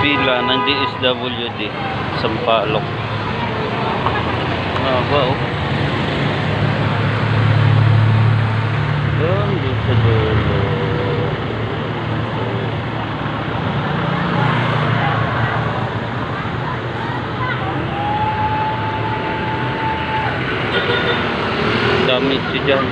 ng DSWD Sampalok Haba oh Doon doon sa dulo Dami siya dyan